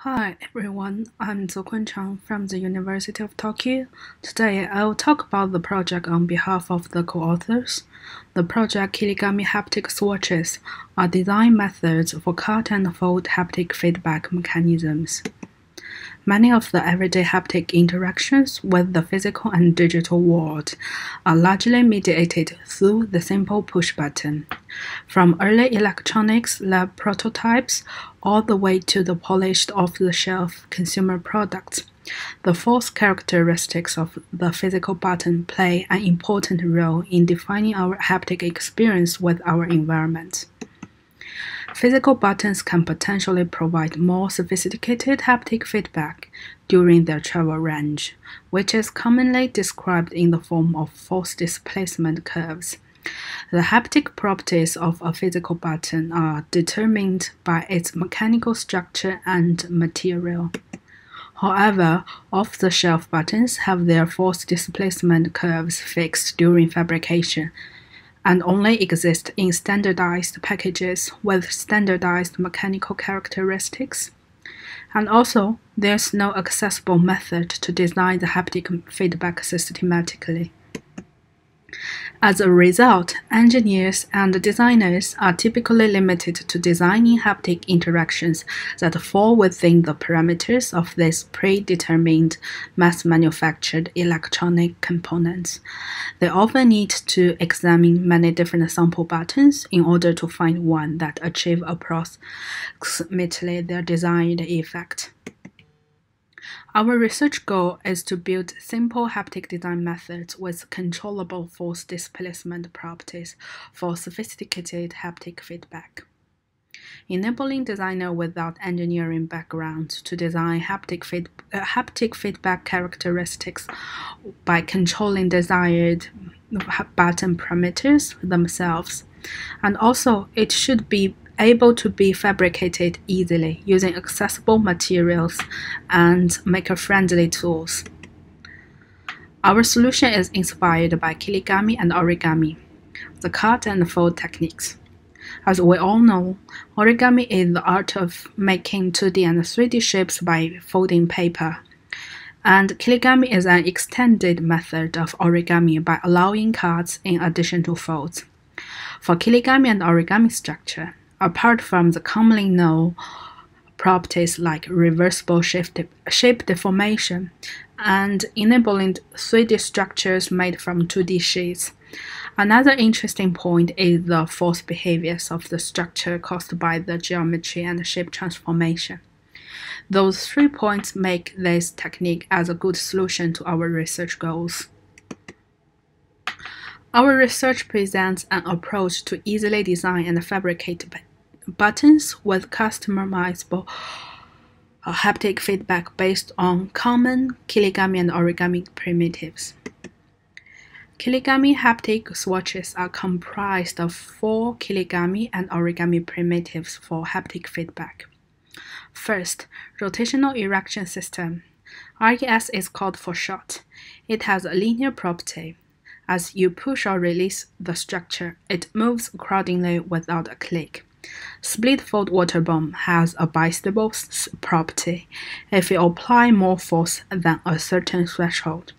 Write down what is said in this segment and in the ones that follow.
Hi everyone, I'm Zekun Chang from the University of Tokyo. Today I will talk about the project on behalf of the co-authors. The project Kirigami haptic swatches are design methods for cut and fold haptic feedback mechanisms. Many of the everyday haptic interactions with the physical and digital world are largely mediated through the simple push button. From early electronics lab prototypes all the way to the polished off-the-shelf consumer products, the force characteristics of the physical button play an important role in defining our haptic experience with our environment. Physical buttons can potentially provide more sophisticated haptic feedback during their travel range, which is commonly described in the form of force displacement curves. The haptic properties of a physical button are determined by its mechanical structure and material. However, off-the-shelf buttons have their force displacement curves fixed during fabrication and only exist in standardized packages with standardized mechanical characteristics. And also, there's no accessible method to design the haptic feedback systematically. As a result, engineers and designers are typically limited to designing haptic interactions that fall within the parameters of these predetermined mass-manufactured electronic components. They often need to examine many different sample buttons in order to find one that achieves approximately their desired effect. Our research goal is to build simple haptic design methods with controllable force displacement properties for sophisticated haptic feedback. Enabling designer without engineering background to design haptic, feed, uh, haptic feedback characteristics by controlling desired button parameters themselves. And also, it should be able to be fabricated easily using accessible materials and maker-friendly tools. Our solution is inspired by kirigami and origami, the cut and fold techniques. As we all know, origami is the art of making 2D and 3D shapes by folding paper. And kirigami is an extended method of origami by allowing cuts in addition to folds. For kirigami and origami structure, apart from the commonly known properties like reversible shape, shape deformation and enabling 3D structures made from 2D sheets. Another interesting point is the force behaviors of the structure caused by the geometry and shape transformation. Those three points make this technique as a good solution to our research goals. Our research presents an approach to easily design and fabricate buttons with customizable uh, haptic feedback based on common kirigami and origami primitives. Kirigami haptic swatches are comprised of four kirigami and origami primitives for haptic feedback. First, rotational erection system. RES is called for short. It has a linear property. As you push or release the structure, it moves accordingly without a click. Split fold water bomb has a bistable property. If you apply more force than a certain threshold,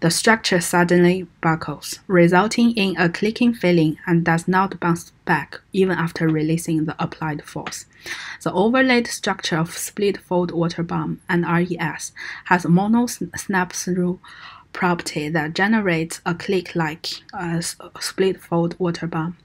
the structure suddenly buckles, resulting in a clicking feeling and does not bounce back even after releasing the applied force. The overlaid structure of split fold water bomb and RES has mono snap through property that generates a click like a split fold water bomb,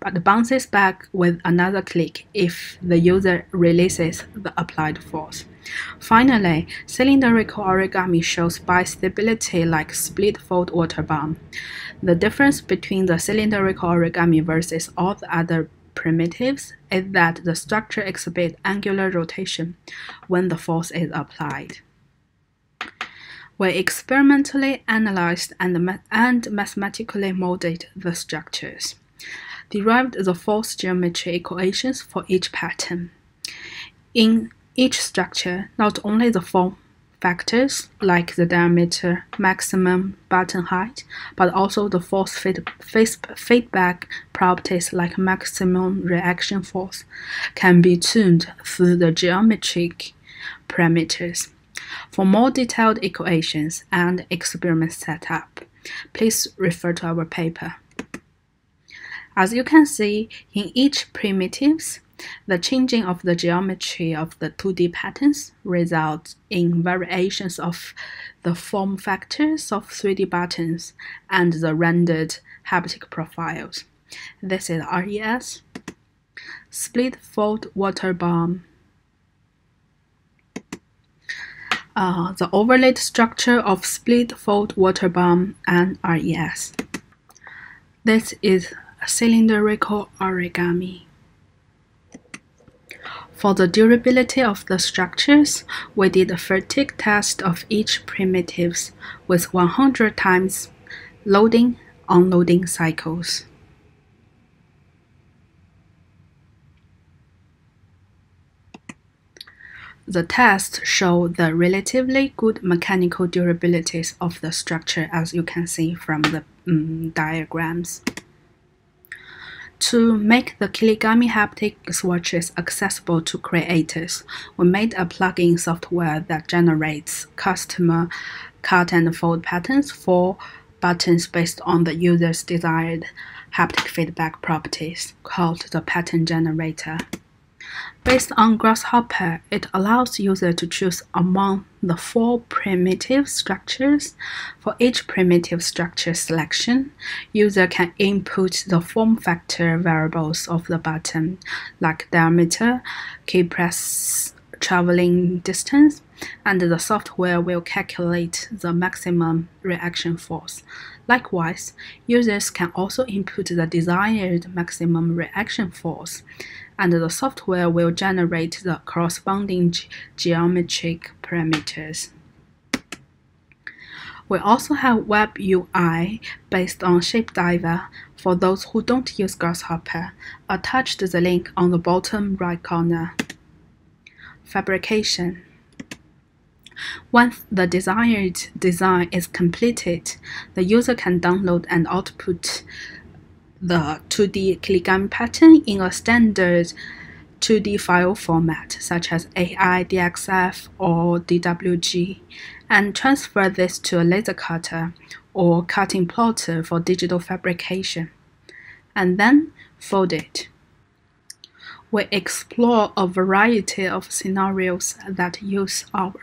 but bounces back with another click if the user releases the applied force. Finally, cylindrical origami shows bistability like split fold water bomb. The difference between the cylindrical origami versus all the other primitives is that the structure exhibits angular rotation when the force is applied. We experimentally analyzed and, and mathematically modeled the structures, derived the force geometry equations for each pattern. In each structure, not only the form factors like the diameter, maximum button height, but also the force feed, feedback properties like maximum reaction force can be tuned through the geometric parameters. For more detailed equations and experiment setup, please refer to our paper. As you can see, in each primitives, the changing of the geometry of the 2D patterns results in variations of the form factors of 3D buttons and the rendered haptic profiles. This is RES, split fold water bomb, uh, the overlaid structure of split fold water bomb and RES. This is cylindrical origami. For the durability of the structures, we did a fatigue test of each primitives with 100 times loading unloading cycles. The tests show the relatively good mechanical durabilities of the structure as you can see from the um, diagrams. To make the Kirigami haptic swatches accessible to creators, we made a plugin software that generates customer cut and fold patterns for buttons based on the user's desired haptic feedback properties, called the pattern generator. Based on Grasshopper, it allows user to choose among the four primitive structures. For each primitive structure selection, user can input the form factor variables of the button, like diameter, key press traveling distance, and the software will calculate the maximum reaction force. Likewise, users can also input the desired maximum reaction force and the software will generate the corresponding ge geometric parameters. We also have Web UI based on Shapediver for those who don't use Grasshopper. Attached the link on the bottom right corner. Fabrication. Once the desired design is completed, the user can download and output the 2D Kirigami pattern in a standard 2D file format such as AI, DXF, or DWG, and transfer this to a laser cutter or cutting plotter for digital fabrication, and then fold it. We explore a variety of scenarios that use our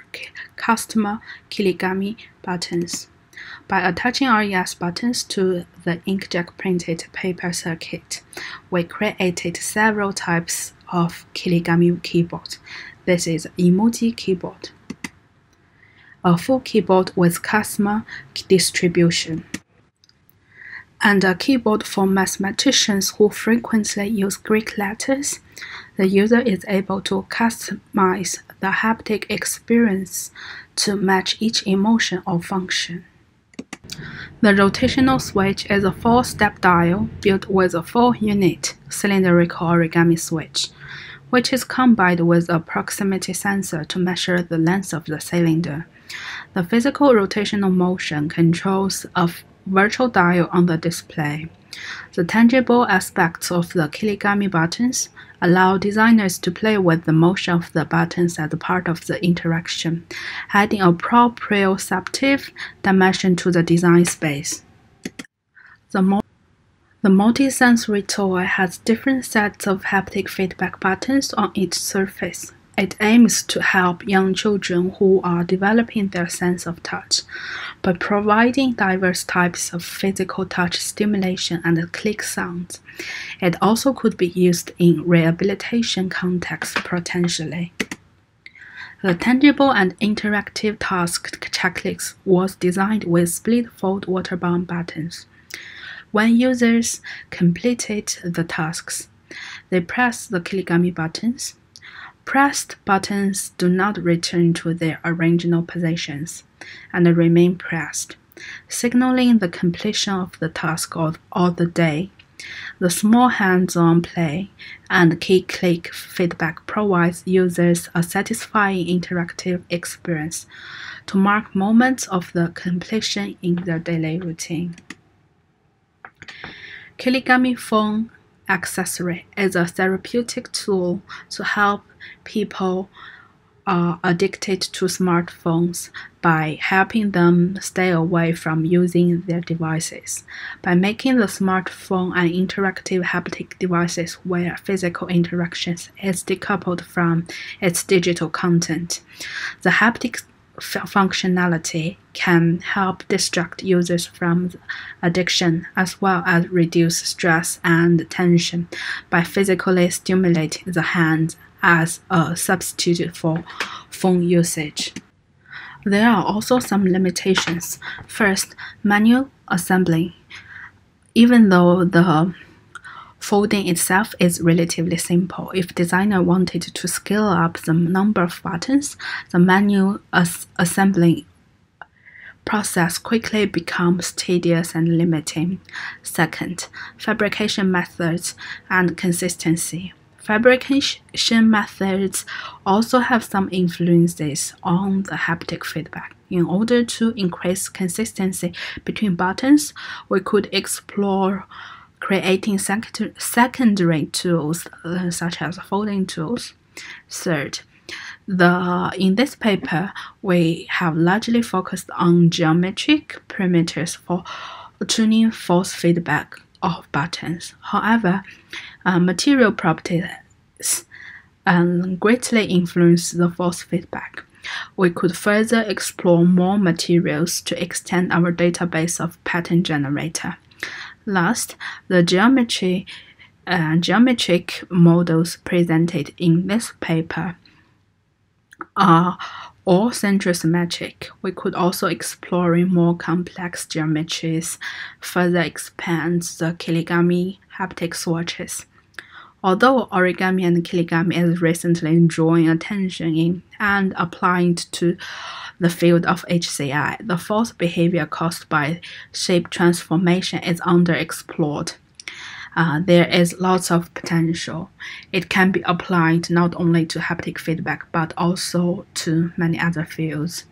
customer Kirigami buttons. By attaching RES buttons to the inkjet printed paper circuit, we created several types of Kirigami keyboard. This is emoji keyboard, a full keyboard with customer distribution, and a keyboard for mathematicians who frequently use Greek letters. The user is able to customize the haptic experience to match each emotion or function. The rotational switch is a four-step dial built with a four-unit cylindrical origami switch, which is combined with a proximity sensor to measure the length of the cylinder. The physical rotational motion controls a virtual dial on the display. The tangible aspects of the Kirigami buttons allow designers to play with the motion of the buttons as part of the interaction, adding a proprioceptive dimension to the design space. The, mo the multisensory toy has different sets of haptic feedback buttons on each surface. It aims to help young children who are developing their sense of touch by providing diverse types of physical touch stimulation and click sounds. It also could be used in rehabilitation contexts potentially. The tangible and interactive task checklist was designed with split fold water bomb buttons. When users completed the tasks, they press the Kirigami buttons Pressed buttons do not return to their original positions and remain pressed, signaling the completion of the task of, or the day. The small hands-on play and key click feedback provides users a satisfying interactive experience to mark moments of the completion in their daily routine. Kirigami phone accessory is a therapeutic tool to help people are addicted to smartphones by helping them stay away from using their devices. By making the smartphone an interactive haptic device where physical interactions is decoupled from its digital content, the haptic functionality can help distract users from addiction as well as reduce stress and tension by physically stimulating the hands as a substitute for phone usage. There are also some limitations. First, manual assembly. Even though the folding itself is relatively simple, if designer wanted to scale up the number of buttons, the manual as assembly process quickly becomes tedious and limiting. Second, fabrication methods and consistency. Fabrication methods also have some influences on the haptic feedback. In order to increase consistency between buttons, we could explore creating secondary tools uh, such as folding tools. Third, the in this paper we have largely focused on geometric parameters for tuning force feedback of buttons. However, uh, material properties um, greatly influence the force feedback. We could further explore more materials to extend our database of pattern generator. Last, the geometry uh, geometric models presented in this paper are all centrosymmetric. We could also explore more complex geometries further expand the Kirigami haptic swatches. Although origami and kirigami is recently drawing attention in and applying to the field of HCI, the force behavior caused by shape transformation is underexplored. Uh, there is lots of potential. It can be applied not only to haptic feedback but also to many other fields.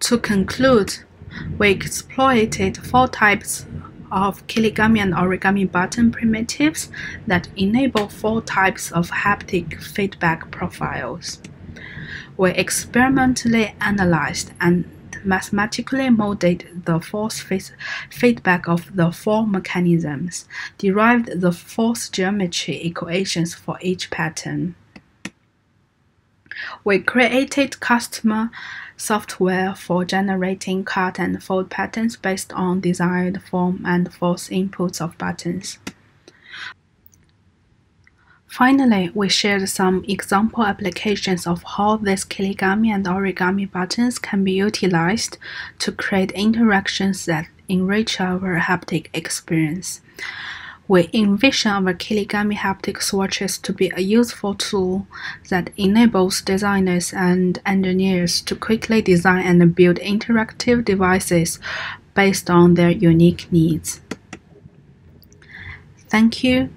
To conclude, we exploited four types of kirigami and origami button primitives that enable four types of haptic feedback profiles. We experimentally analyzed and mathematically modeled the force feedback of the four mechanisms, derived the force geometry equations for each pattern. We created customer software for generating cut and fold patterns based on desired form and force inputs of buttons. Finally, we shared some example applications of how these kirigami and origami buttons can be utilized to create interactions that enrich our haptic experience. We envision our Kirigami haptic swatches to be a useful tool that enables designers and engineers to quickly design and build interactive devices based on their unique needs. Thank you.